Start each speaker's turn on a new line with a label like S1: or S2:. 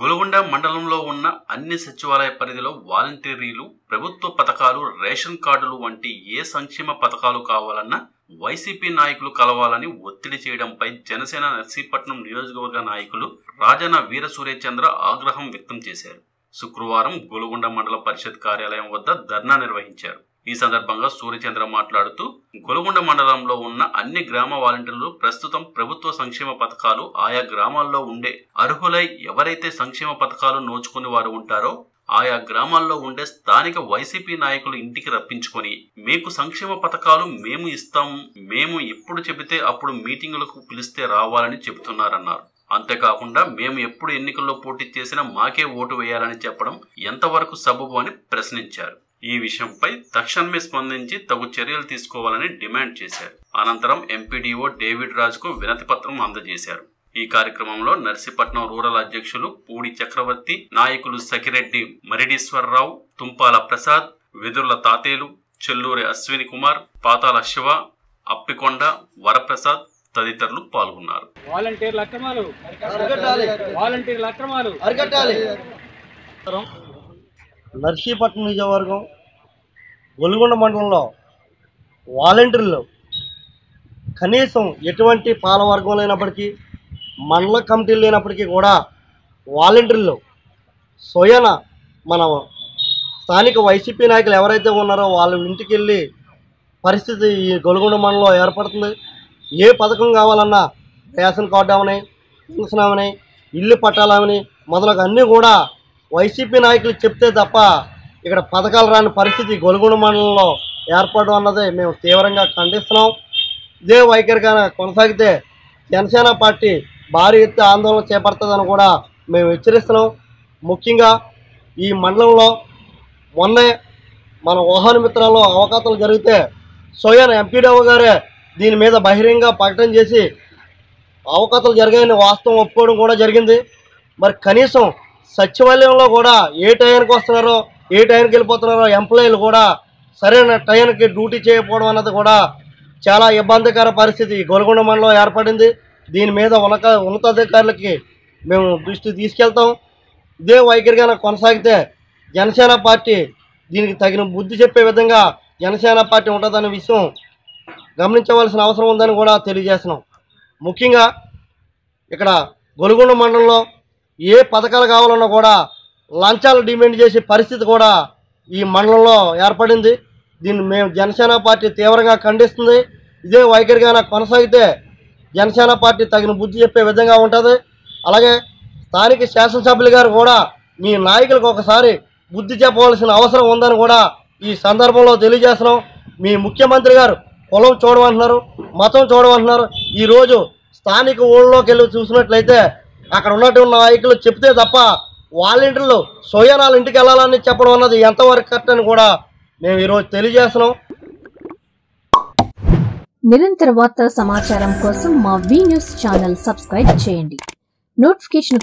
S1: గొలగొండ మండలంలో ఉన్న అన్ని సచివాలయ పరిధిలో వాలంటీర్లు ప్రభుత్వ పథకాలు రేషన్ కార్డులు వంటి ఏ సంక్షేమ పథకాలు కావాలన్నా వైసీపీ నాయకులు కలవాలని ఒత్తిడి చేయడంపై జనసేన నర్సీపట్నం నియోజకవర్గ నాయకులు రాజన వీరసూర్యచంద్ర ఆగ్రహం వ్యక్తం చేశారు. శుక్రవారం గొలుగొండ మండల పరిషత్ కార్యాలయం వద్ద ధర్నా నిర్వహించారు. ఈ సందర్భంగా సూర్యచంద్ర మాట్లాడుతూ గొలగొండ మండలంలో ఉన్న అన్ని గ్రామ వాలంటీర్లు ప్రస్తుతం ప్రభుత్వ సంక్షేమ పథకాలు ఆయా గ్రామాల్లో ఉండే అర్హులై ఎవరైతే సంక్షేమ పథకాలు నోచుకుని వారు ఉంటారో ఆయా గ్రామాల్లో ఉండే స్థానిక వైసీపీ నాయకులు ఇంటికి రప్పించుకొని మీకు సంక్షేమ పథకాలు మేము ఇస్తాము మేము ఎప్పుడు చెబితే అప్పుడు మీటింగులకు పిలిస్తే రావాలని చెబుతున్నారన్నారు. అంతేకాకుండా మేము ఎప్పుడు ఎన్నికల్లో పోటీ చేసినా మాకే ఓటు వేయాలని చెప్పడం ఎంతవరకు సబబు అని ప్రశ్నించారు. ఈ విషయంపై తక్షణమే స్పందించి తగు చర్యలు తీసుకోవాలని డిమాండ్ చేశారు. అనంతరం ఎంపీడీఓ డేవిడ్ రాజ్కు వినతి పత్రం అందజేశారు. ఈ కార్యక్రమంలో నర్సీపట్నం రూరల్ అధ్యక్షులు పూడి చక్రవర్తి నాయకులు సఖిరెడ్డి మరిడీశ్వరరావు తుంపాల ప్రసాద్ వెదుర్ల తాతేలు చెల్లూరి అశ్విని కుమార్ పాతాల శివ అప్పికొండ వరప్రసాద్ తదితరులు పాల్గొన్నారు.
S2: వాలంటీర్ల అక్రమాలు.
S3: అరికట్టాలి.
S2: వాలంటీర్ల అక్రమాలు.
S3: అరికట్టాలి. నర్సీపట్నం నియోజకవర్గం గొల్గొండ మండలంలో వాలంటీర్లు కనీసం ఎటువంటి పాలవర్గం లేనప్పటికీ మండల కమిటీలు లేనప్పటికీ కూడా వాలంటీర్లు స్వయన మన స్థానిక వైసీపీ నాయకులు ఎవరైతే ఉన్నారో వాళ్ళ ఇంటికి వెళ్ళి పరిస్థితి ఈ గొల్గొండ మండలంలో ఏర్పడుతుంది. ఏ పథకం కావాలన్నా రేషన్ కార్డు అవని పెన్షన్ అవని ఇల్లు పట్టాలని మొదలగు అన్నీ కూడా వైసీపీ నాయకులు చెప్తే తప్ప ఇక్కడ పథకాలు రాని పరిస్థితి గొలుగుండ మండలంలో ఏర్పడడం అన్నది మేము తీవ్రంగా ఖండిస్తున్నాం. ఇదే వైఖరిగా కొనసాగితే జనసేన పార్టీ భారీ ఎత్తు ఆందోళన చేపడుతుందని కూడా మేము హెచ్చరిస్తున్నాం. ముఖ్యంగా ఈ మండలంలో మొన్నే మన వాహన మిత్రాల్లో అవకాశాలు జరిగితే స్వయం ఎంపీడీఓ గారే దీని మీద బహిరంగ ప్రకటన చేసి అవకతలు జరిగాయని వాస్తవం ఒప్పుకోవడం కూడా జరిగింది. మరి కనీసం సచివాలయంలో కూడా ఏ టైంకి వస్తున్నారో ఏ టైంకి వెళ్ళిపోతున్నారో ఎంప్లాయీలు కూడా సరైన టైంకి డ్యూటీ చేయకపోవడం అన్నది కూడా చాలా ఇబ్బందికర పరిస్థితి. ఈ గొలగొండ మండలం ఏర్పడింది. దీని మీద ఉన్నత ఉన్నతాధికారులకి మేము దృష్టి తీసుకెళ్తాం. ఇదే వైఖరిగా కొనసాగితే జనసేన పార్టీ దీనికి తగిన బుద్ధి చెప్పే విధంగా జనసేన పార్టీ ఉంటుందనే విషయం గమనించవలసిన అవసరం ఉందని కూడా తెలియజేస్తున్నాం. ముఖ్యంగా ఇక్కడ గొలుగొండ మండలంలో ఏ పథకాలు కావాలన్నా కూడా లంచాలు డిమాండ్ చేసే పరిస్థితి కూడా ఈ మండలంలో ఏర్పడింది. దీన్ని మేము జనసేన పార్టీ తీవ్రంగా ఖండిస్తుంది. ఇదే వైఖరిగా కొనసాగితే జనసేన పార్టీ తగిన బుద్ధి చెప్పే విధంగా ఉంటుంది. అలాగే స్థానిక శాసనసభ్యులు గారు కూడా మీ నాయకులకు ఒకసారి బుద్ధి చెప్పవలసిన అవసరం ఉందని కూడా ఈ సందర్భంలో తెలియజేస్తున్నాం. మీ ముఖ్యమంత్రి గారు కులం చూడమంటున్నారు మతం చూడమంటున్నారు. ఈరోజు స్థానిక ఊళ్ళోకి వెళ్ళి చూసినట్లయితే అక్కడ ఉన్నటువంటి నాయకులు చెప్తే తప్ప వాలంటీర్లు స్వయనాలు ఇంటికి వెళ్ళాలని చెప్పడం అన్నది ఎంతవరకు కరెక్ట్ అని కూడా మేము ఈరోజు తెలియజేస్తున్నాం.
S4: నిరంతర వార్తా సమాచారం కోసం మా వి న్యూస్ ఛానల్ సబ్స్క్రైబ్ చేయండి. నోటిఫికేషన్